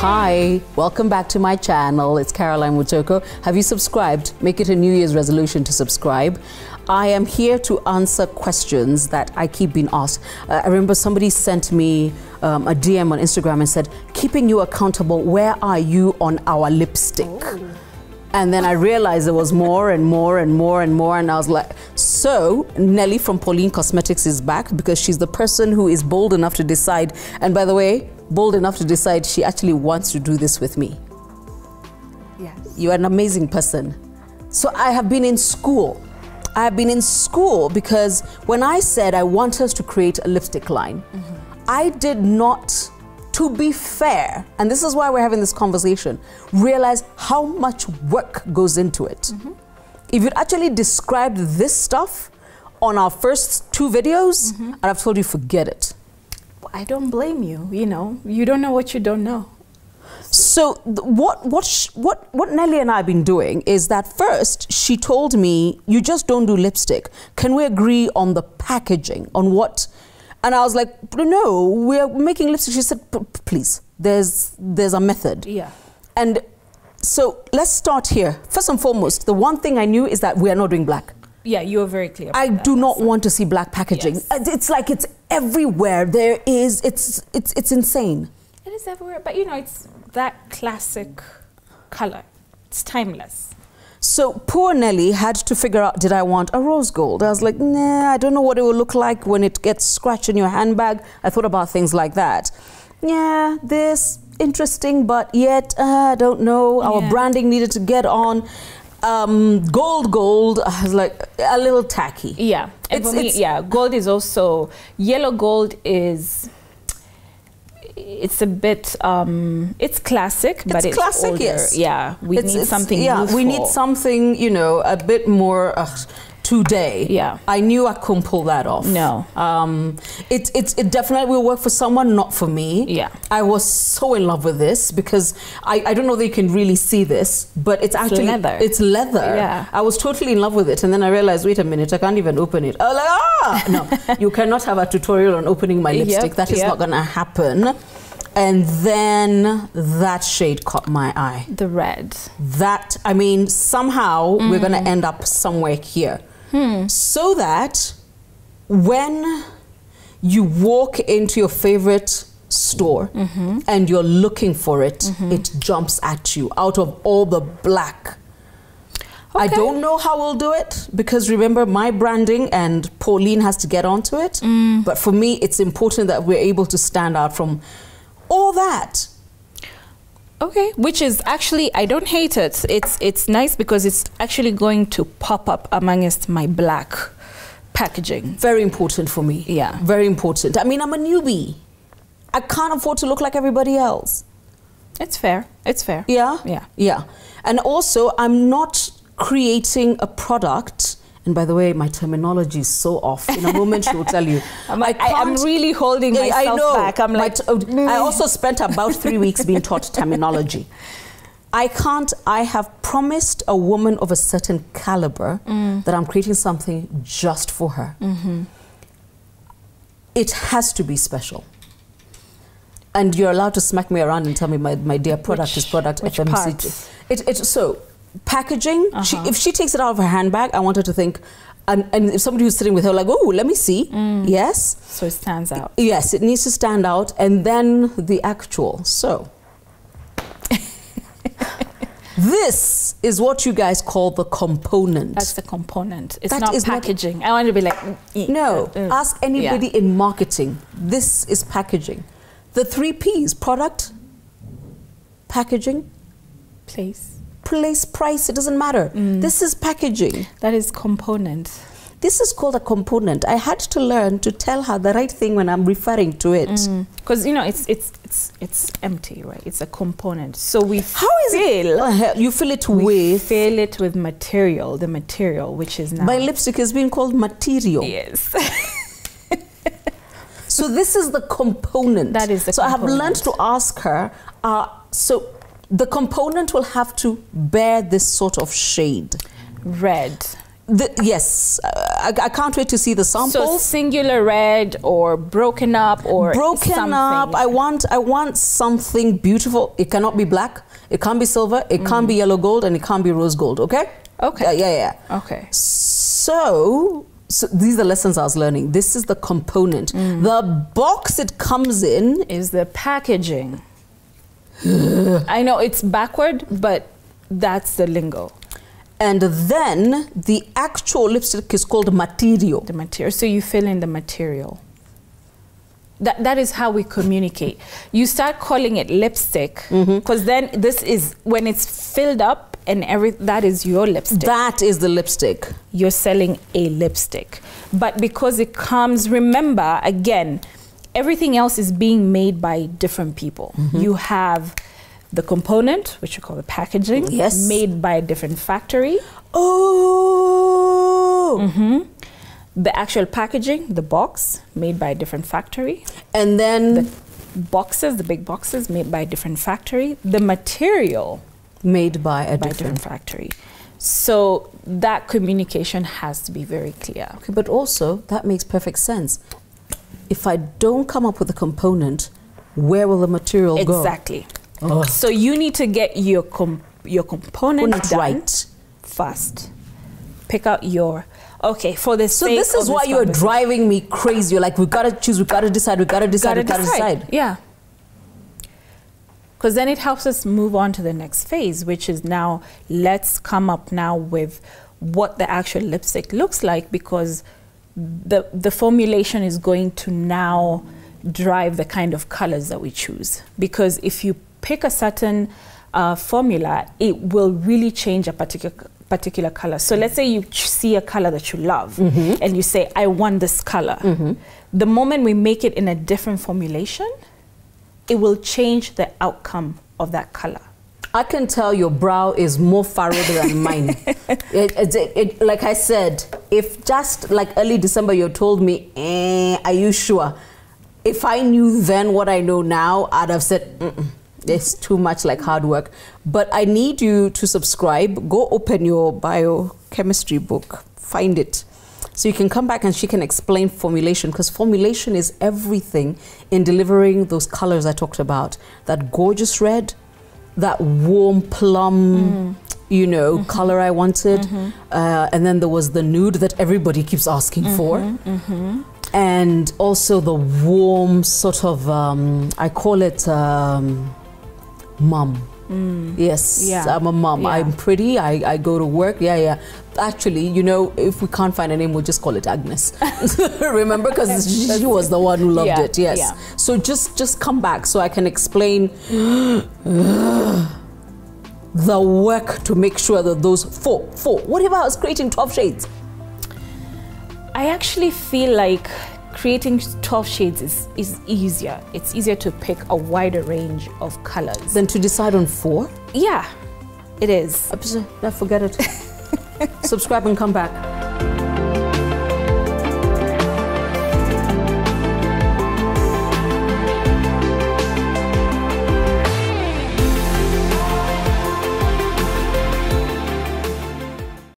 Hi, welcome back to my channel. It's Caroline Mutoko. Have you subscribed? Make it a New Year's resolution to subscribe. I am here to answer questions that I keep being asked. Uh, I remember somebody sent me um, a DM on Instagram and said, Keeping you accountable, where are you on our lipstick? Oh. And then I realized there was more and more and more and more. And I was like, so Nelly from Pauline Cosmetics is back because she's the person who is bold enough to decide. And by the way, bold enough to decide she actually wants to do this with me. Yes. You're an amazing person. So I have been in school. I have been in school because when I said I want us to create a lipstick line, mm -hmm. I did not, to be fair, and this is why we're having this conversation, realize how much work goes into it. Mm -hmm. If you'd actually described this stuff on our first two videos, mm -hmm. and I've told you, forget it. I don't blame you. You know, you don't know what you don't know. So what what what what Nelly and I have been doing is that first she told me you just don't do lipstick. Can we agree on the packaging on what? And I was like, no, we're making lipstick. She said, please, there's there's a method. Yeah. And so let's start here. First and foremost, the one thing I knew is that we are not doing black. Yeah, you are very clear. I do not want to see black packaging. Yes. Uh, it's like it's everywhere. There is. It's it's it's insane. It is everywhere, but you know, it's that classic color. It's timeless. So poor Nelly had to figure out, did I want a rose gold? I was like, nah, I don't know what it will look like when it gets scratched in your handbag. I thought about things like that. Yeah, this, interesting, but yet, uh, I don't know. Our yeah. branding needed to get on um, gold, gold is like a little tacky. Yeah, it's, me, it's, yeah. Gold is also yellow. Gold is it's a bit um, it's classic, but it's classic. Older. Yes. Yeah, we it's, need something. Yeah, we need something. You know, a bit more. Uh, today. Yeah. I knew I couldn't pull that off. No. Um, it, it, it definitely will work for someone, not for me. Yeah. I was so in love with this because I, I don't know that you can really see this, but it's, it's actually leather. It's leather. Yeah. I was totally in love with it. And then I realized, wait a minute, I can't even open it. Oh, like, ah! No, you cannot have a tutorial on opening my lipstick. Yep, that is yep. not going to happen. And then that shade caught my eye. The red. That, I mean, somehow mm. we're going to end up somewhere here. Hmm. So that when you walk into your favorite store mm -hmm. and you're looking for it, mm -hmm. it jumps at you out of all the black. Okay. I don't know how we'll do it because remember my branding and Pauline has to get onto it. Mm. But for me, it's important that we're able to stand out from all that. Okay, which is actually I don't hate it. It's it's nice because it's actually going to pop up amongst my black packaging. Very important for me. Yeah. Very important. I mean, I'm a newbie. I can't afford to look like everybody else. It's fair. It's fair. Yeah? Yeah. Yeah. And also, I'm not creating a product and by the way, my terminology is so off. In a moment, she will tell you. I'm, I am really holding myself I know. back. I'm like, I also spent about three weeks being taught terminology. I can't, I have promised a woman of a certain caliber mm. that I'm creating something just for her. Mm -hmm. It has to be special. And you're allowed to smack me around and tell me, my, my dear product which, is product which FMCG. It, it, so packaging. Uh -huh. she, if she takes it out of her handbag, I want her to think. And, and if somebody who's sitting with her, like, oh, let me see. Mm. Yes. So it stands out. Yes, it needs to stand out. And then the actual. So. this is what you guys call the component. That's the component. It's that not packaging. Not, I want to be like. Mm, no. Uh, uh, ask anybody yeah. in marketing. This is packaging. The three P's product, packaging, place place, price, it doesn't matter. Mm. This is packaging. That is component. This is called a component. I had to learn to tell her the right thing when I'm referring to it. Because mm. you know it's it's it's it's empty, right? It's a component. So we how is fill, it? Uh, you fill it with fill it with material. The material, which is now my lipstick is being called material. Yes. so this is the component. That is the. So component. I have learned to ask her. Uh, so the component will have to bear this sort of shade. Red. The, yes, uh, I, I can't wait to see the So samples. singular red or broken up or broken something. up. I want I want something beautiful. It cannot be black. It can't be silver. It can't be yellow gold, and it can't be rose gold. Okay. Mm. Okay. Yeah, yeah, yeah. Okay. So, so these are lessons I was learning. This is the component. Mm. The box it comes in. Is the packaging. I know it's backward, but that's the lingo. And then the actual lipstick is called material. The material. So you fill in the material. That, that is how we communicate. You start calling it lipstick mm-hmm. because then this is when it's filled up and every that is your lipstick. That is the lipstick. you're selling a lipstick. But because it comes, remember again, everything else is being made by different people. Mm-hmm. You have the component, which you call the packaging, Yes. made by a different factory. Oh. Mm-hmm. The actual packaging, the box, made by a different factory. And then The boxes, the big boxes, made by a different factory. The material, made by a by different. different factory. So that communication has to be very clear. Okay, but also that makes perfect sense. If I don't come up with a component, where will the material go? Exactly. Ugh. So you need to get your com- your component Component done right. first. Pick out your okay for the So sake this is of why you're driving me crazy. You're like, we gotta choose, we gotta decide, we gotta decide, gotta we gotta decide. decide. Yeah. Because then it helps us move on to the next phase, which is now let's come up now with what the actual lipstick looks like because the the formulation is going to now drive the kind of colors that we choose. Because if you pick a certain uh, formula, it will really change a particular particular color. So let's say you see a color that you love and you say, I want this color. The moment we make it in a different formulation, it will change the outcome of that color. I can tell your brow is more furrowed than mine. It, it, it, like I said, if just like early December you told me, eh, are you sure? If I knew then what I know now, I'd have said, Mm-mm, it's too much like hard work. But I need you to subscribe. Go open your biochemistry book, find it. So you can come back and she can explain formulation because formulation is everything in delivering those colors I talked about. That gorgeous red, that warm plum, you know, color I wanted. Uh, and then there was the nude that everybody keeps asking for. And also the warm sort of, um, I call it um, mum. Mm. Yes, Yeah. I'm a mom. Yeah. I'm pretty. I, I go to work. Yeah, yeah. Actually, you know, if we can't find a name, we'll just call it Agnes. Remember, because she was the one who loved Yeah, it. Yes. So just just come back so I can explain the work to make sure that those four four. What if I was creating twelve shades? I actually feel like creating 12 shades is, is easier. It's easier to pick a wider range of colors. Than to decide on four. yeah, it is. Now forget it. Subscribe and come back.